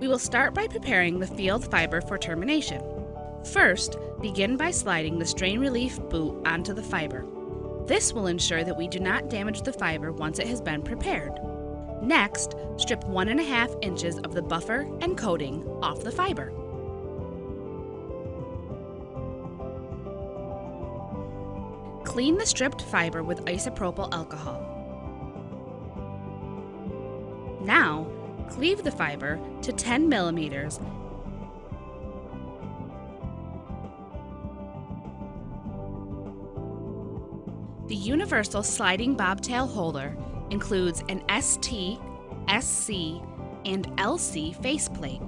We will start by preparing the field fiber for termination. First, begin by sliding the strain relief boot onto the fiber. This will ensure that we do not damage the fiber once it has been prepared. Next, strip one and a half inches of the buffer and coating off the fiber. Clean the stripped fiber with isopropyl alcohol. Cleave the fiber to 10 millimeters The universal sliding bobtail holder includes an ST, SC, and LC faceplate.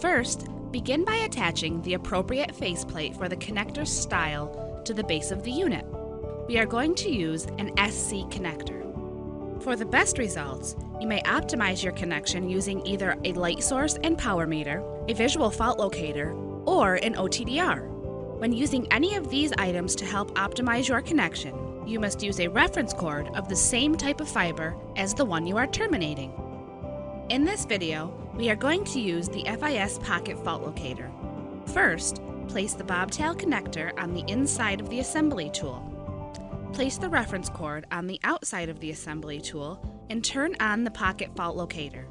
First, begin by attaching the appropriate faceplate for the connector style to the base of the unit. We are going to use an SC connector. For the best results, you may optimize your connection using either a light source and power meter, a visual fault locator, or an OTDR. When using any of these items to help optimize your connection, you must use a reference cord of the same type of fiber as the one you are terminating. In this video, we are going to use the FIS Pocket Fault Locator. First, place the bobtail connector on the inside of the assembly tool. Place the reference cord on the outside of the assembly tool and turn on the Pocket Fault Locator.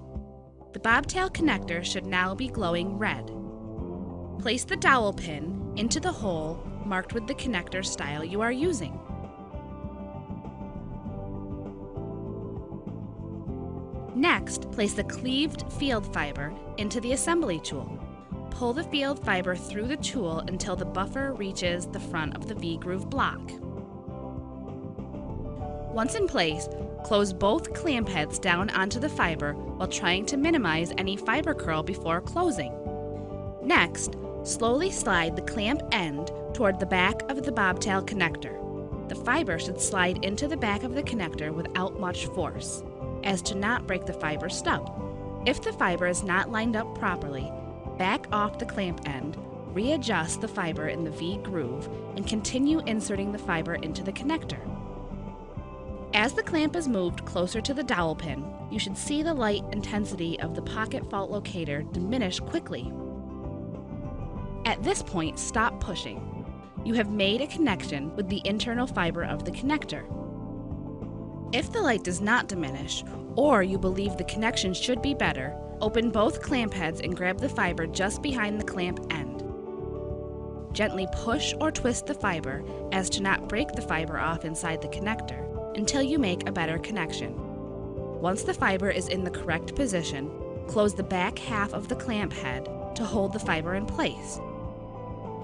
The bobtail connector should now be glowing red. Place the dowel pin into the hole marked with the connector style you are using. Next, place the cleaved field fiber into the assembly tool. Pull the field fiber through the tool until the buffer reaches the front of the V-groove block. Once in place, close both clamp heads down onto the fiber while trying to minimize any fiber curl before closing. Next, slowly slide the clamp end toward the back of the bobtail connector. The fiber should slide into the back of the connector without much force as to not break the fiber stub. If the fiber is not lined up properly, back off the clamp end, readjust the fiber in the V groove, and continue inserting the fiber into the connector. As the clamp is moved closer to the dowel pin, you should see the light intensity of the pocket fault locator diminish quickly. At this point, stop pushing. You have made a connection with the internal fiber of the connector. If the light does not diminish, or you believe the connection should be better, open both clamp heads and grab the fiber just behind the clamp end. Gently push or twist the fiber as to not break the fiber off inside the connector until you make a better connection. Once the fiber is in the correct position, close the back half of the clamp head to hold the fiber in place.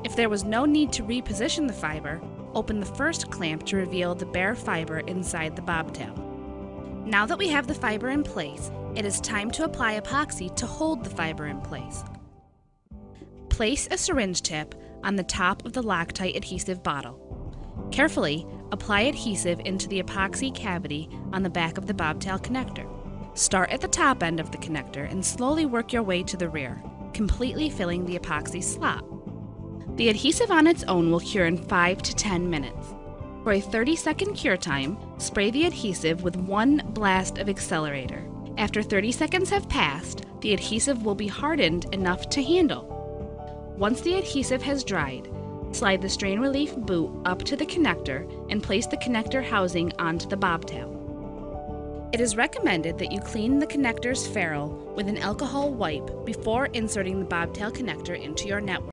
If there was no need to reposition the fiber, open the first clamp to reveal the bare fiber inside the bobtail. Now that we have the fiber in place, it is time to apply epoxy to hold the fiber in place. Place a syringe tip on the top of the Loctite adhesive bottle. Carefully apply adhesive into the epoxy cavity on the back of the bobtail connector. Start at the top end of the connector and slowly work your way to the rear, completely filling the epoxy slot. The adhesive on its own will cure in 5 to 10 minutes. For a 30 second cure time, spray the adhesive with one blast of accelerator. After 30 seconds have passed, the adhesive will be hardened enough to handle. Once the adhesive has dried, slide the strain relief boot up to the connector and place the connector housing onto the bobtail. It is recommended that you clean the connector's ferrule with an alcohol wipe before inserting the bobtail connector into your network.